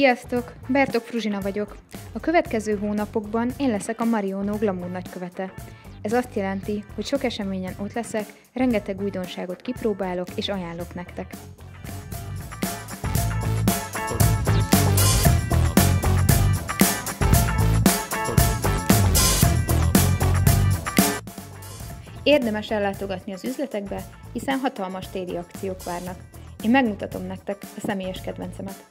Sziasztok! Bertok Fruzsina vagyok. A következő hónapokban én leszek a Marionó Glamour nagykövete. Ez azt jelenti, hogy sok eseményen ott leszek, rengeteg újdonságot kipróbálok és ajánlok nektek. Érdemes ellátogatni az üzletekbe, hiszen hatalmas téli akciók várnak. Én megmutatom nektek a személyes kedvencemet.